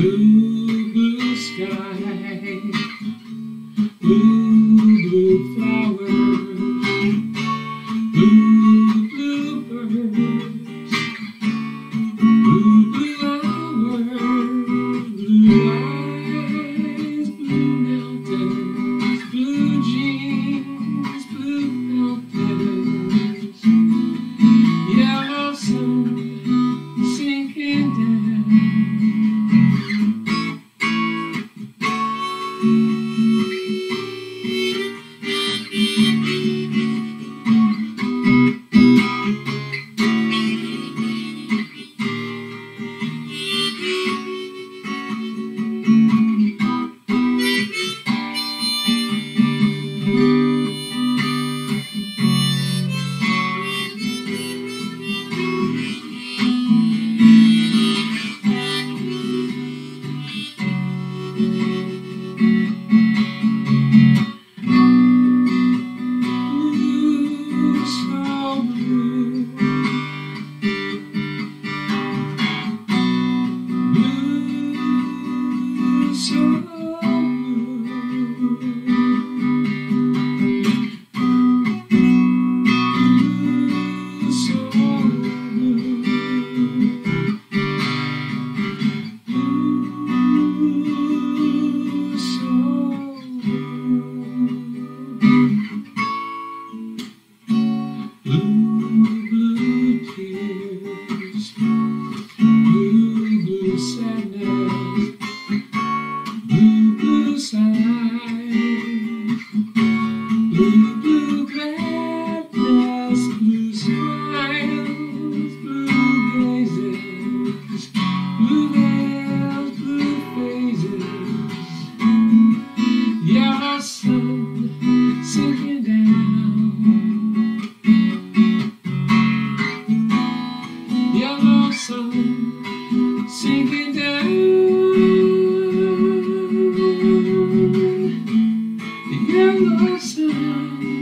Blue, blue sky, blue, blue flowers, blue, blue birds, blue, blue hours, blue eyes, blue mountains, blue jeans, blue mountains, yellow sun. you. sinking down. The yellow sun.